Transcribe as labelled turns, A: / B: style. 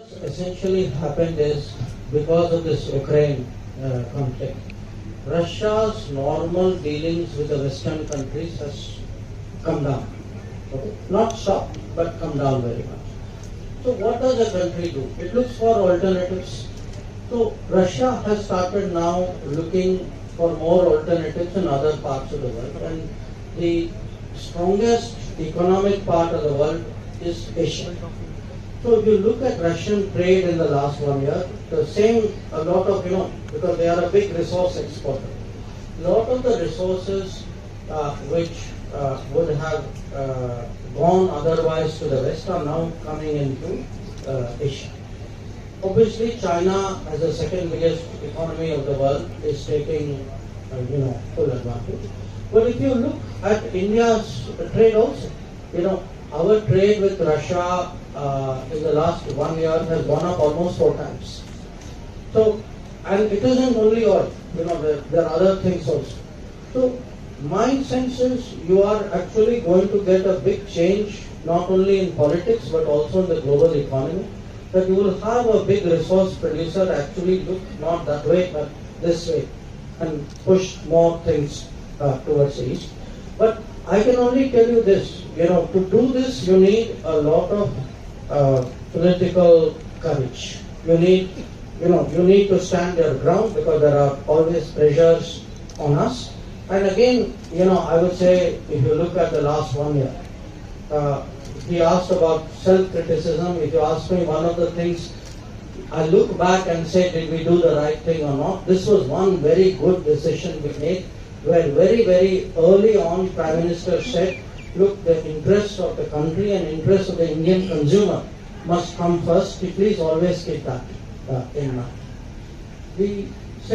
A: What's essentially happened is because of this Ukraine uh, conflict, Russia's normal dealings with the Western countries has come down. Okay? Not stopped, but come down very much. So what does a country do? It looks for alternatives. So Russia has started now looking for more alternatives in other parts of the world and the strongest economic part of the world is Asia. So if you look at Russian trade in the last one year, the same, a lot of, you know, because they are a big resource exporter, a lot of the resources uh, which uh, would have uh, gone otherwise to the West are now coming into uh, Asia. Obviously, China, as the second biggest economy of the world, is taking, uh, you know, full advantage. But if you look at India's trade also, you know, our trade with Russia uh, in the last one year has gone up almost four times. So, and it isn't only oil, you know, there, there are other things also. So, my sense is you are actually going to get a big change, not only in politics but also in the global economy. That you will have a big resource producer actually look not that way but this way and push more things uh, towards the east. But I can only tell you this, you know, to do this you need a lot of uh, political courage. You need, you know, you need to stand your ground because there are always pressures on us. And again, you know, I would say if you look at the last one year, uh, he asked about self-criticism. If you ask me one of the things, I look back and say, did we do the right thing or not? This was one very good decision we made where very, very early on Prime Minister said, look, the interests of the country and interests of the Indian consumer must come first. Please always keep that uh, in mind. The